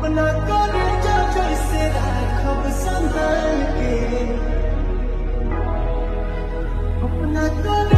अपना कलेजा कैसे राखब संभाल के अपना कलेजा